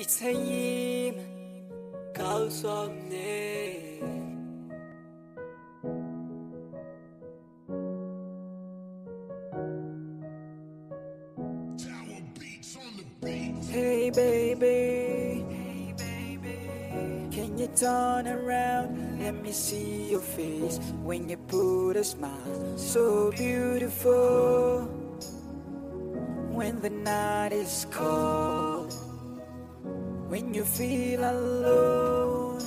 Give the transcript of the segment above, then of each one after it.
It's Hayim Kausomne Hey baby, hey baby, can you turn around? Let me see your face when you put a smile. So beautiful. When the night is cold, when you feel alone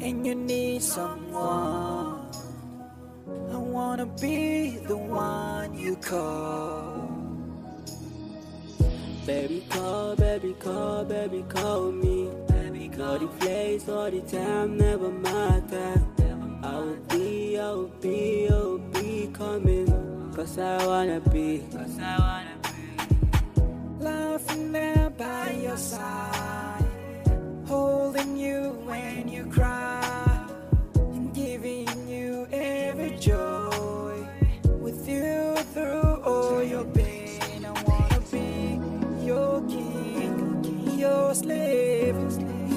and you need someone, I wanna be the one you call. Baby call, baby call, baby call me. Baby call the place all the time, never matter. I will be, I will be, I will be coming. Cause I wanna be, cause I wanna be. Laughing there your slave,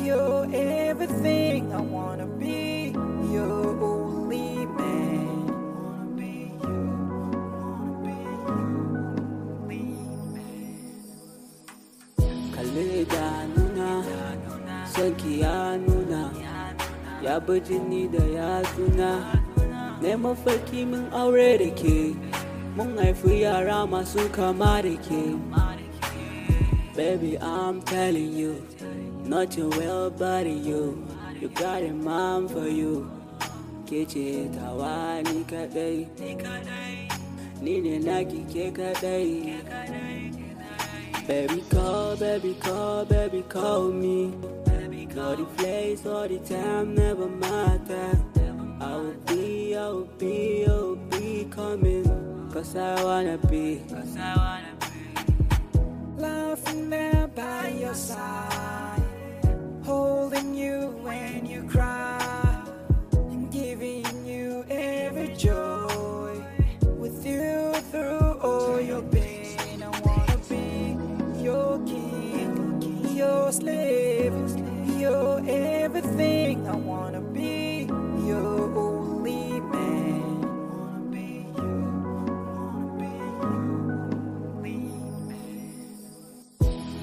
your everything. I wanna be your only man. Wanna be you, wanna be your only man. Kalle da nuna, sanki ya nuna, ya bi jini da ya tuna. Na mafarki mun aure da ke, mun haifi yara masu kama da ke. Baby, I'm telling you, nothing will bother you. You got a mom for you. Kece tawa ni kadai, ni ne naki ke kadai. Baby, call, baby, call, baby, call me. All the place, all the time, never matter. I will be, I will be, I will be coming. Cause I wanna be, cause I wanna side, holding you when you cry, and giving you every joy. With you through all your pain, I wanna be your king, your slave, your everything. I wanna be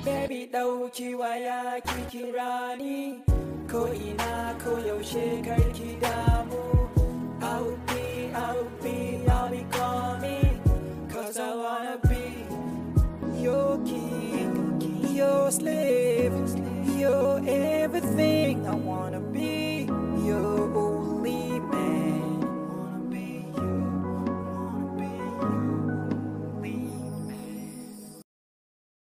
Baby ɗauki waya ki kira ni. Ko ina ko yaushe karki damu. I'll be, I'll be, I'll be coming. Cause I wanna be your king, your slave, your everything. I wanna be